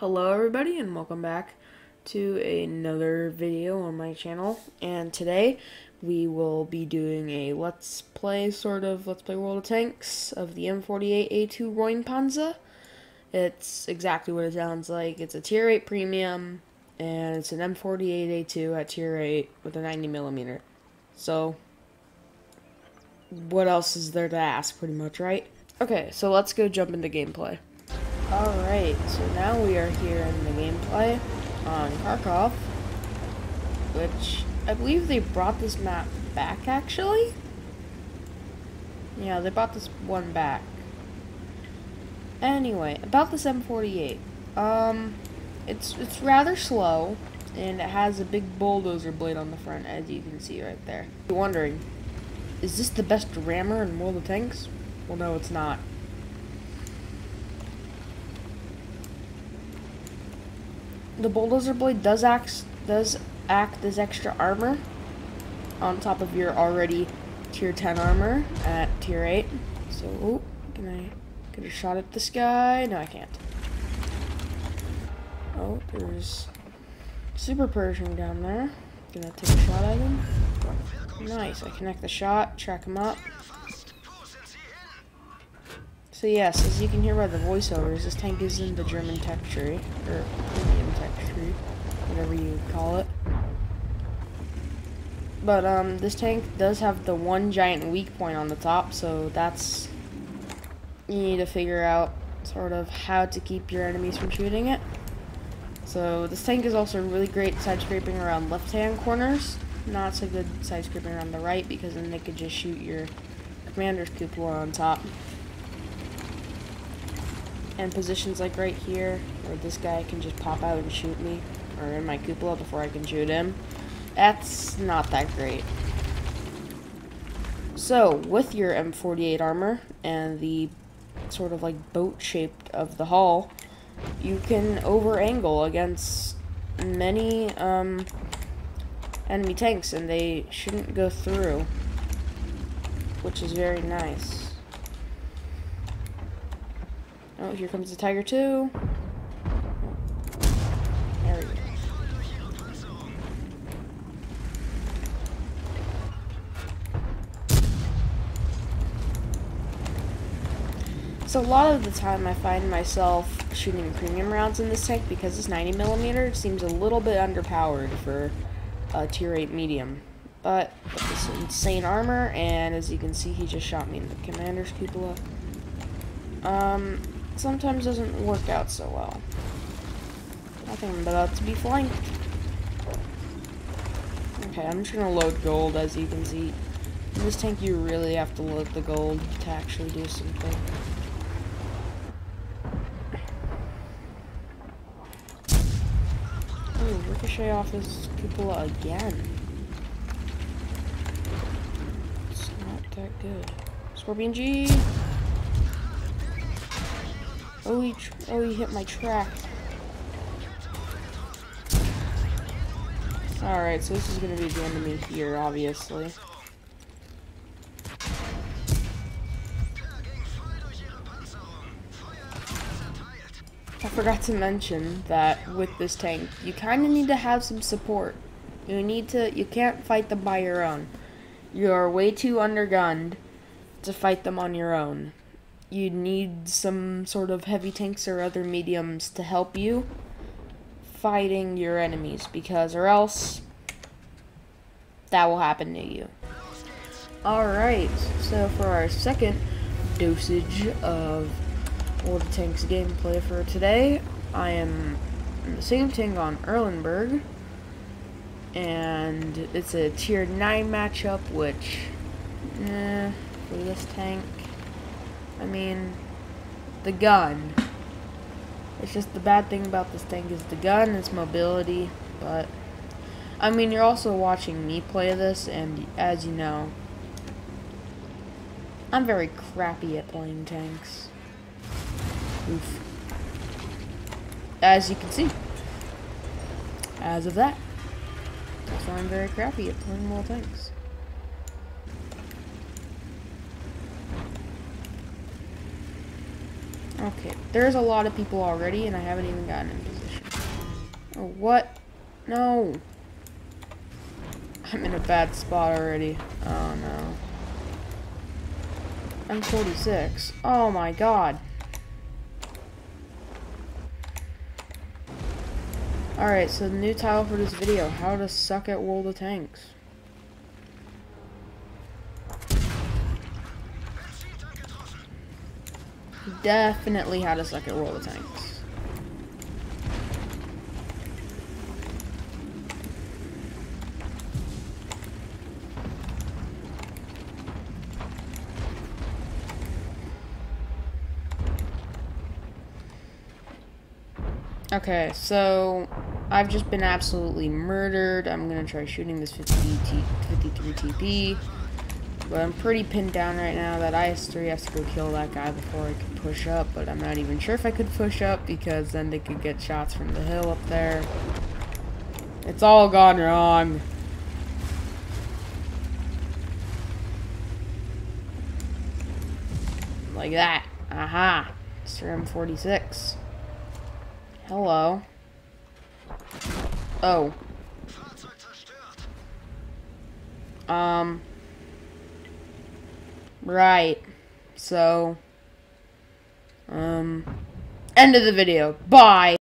Hello everybody and welcome back to another video on my channel and today we will be doing a let's play sort of let's play World of Tanks of the M48A2 Roin It's exactly what it sounds like. It's a tier 8 premium and it's an M48A2 at tier 8 with a 90 millimeter. So what else is there to ask pretty much, right? Okay, so let's go jump into gameplay. Alright, so now we are here in the gameplay on Kharkov, which I believe they brought this map back actually. Yeah, they brought this one back. Anyway, about this M48. Um, it's it's rather slow, and it has a big bulldozer blade on the front, as you can see right there. You're wondering, is this the best rammer in World of Tanks? Well, no, it's not. The bulldozer blade does act does act as extra armor on top of your already tier 10 armor at tier 8. So, oh, can I get a shot at this guy? No, I can't. Oh, there's Super Pershing down there. Gonna take a shot at him. Nice, I connect the shot, track him up. So yes, as you can hear by the voiceovers, this tank is in the German tech tree, or premium tech tree, whatever you call it. But um, this tank does have the one giant weak point on the top, so that's you need to figure out sort of how to keep your enemies from shooting it. So this tank is also really great side scraping around left-hand corners. Not so good side scraping around the right because then they could just shoot your commander's cupola on top and positions like right here, where this guy can just pop out and shoot me, or in my cupola before I can shoot him, that's not that great. So, with your M48 armor and the sort of like boat shaped of the hull, you can over angle against many um, enemy tanks and they shouldn't go through, which is very nice. Oh, here comes the Tiger 2. There we go. So a lot of the time I find myself shooting premium rounds in this tank because this 90mm seems a little bit underpowered for a tier 8 medium. But with this insane armor, and as you can see, he just shot me in the commander's cupola. Um, sometimes doesn't work out so well. I think I'm about to be flanked. Okay, I'm just gonna load gold, as you can see. In this tank, you really have to load the gold to actually do something. Ooh, ricochet off his cupola again. It's not that good. Skorpion G! Oh, he, oh, he hit my track. Alright, so this is to be the enemy here, obviously. I forgot to mention that with this tank, you kind of need to have some support. You need to, you can't fight them by your own. You're way too undergunned to fight them on your own you need some sort of heavy tanks or other mediums to help you fighting your enemies because or else that will happen to you. Alright, so for our second dosage of World of Tanks gameplay for today, I am the same tank on Erlenberg, and it's a tier 9 matchup, which, eh, for this tank, I mean, the gun. It's just the bad thing about this tank is the gun, its mobility, but I mean, you're also watching me play this, and as you know, I'm very crappy at playing tanks. Oof. As you can see. As of that. That's why I'm very crappy at playing more tanks. Okay, there's a lot of people already, and I haven't even gotten in position. Oh, what? No. I'm in a bad spot already. Oh, no. I'm 46. Oh, my God. Alright, so the new title for this video, How to Suck at World of Tanks. Definitely had a second roll of Tanks. Okay, so I've just been absolutely murdered. I'm gonna try shooting this 50 T 53 TP. But I'm pretty pinned down right now. That IS-3 has to go kill that guy before I can push up. But I'm not even sure if I could push up because then they could get shots from the hill up there. It's all gone wrong. Like that. Aha. Mr. M46. Hello. Oh. Um. Right. So. Um. End of the video. Bye.